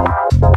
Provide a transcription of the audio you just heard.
Bye.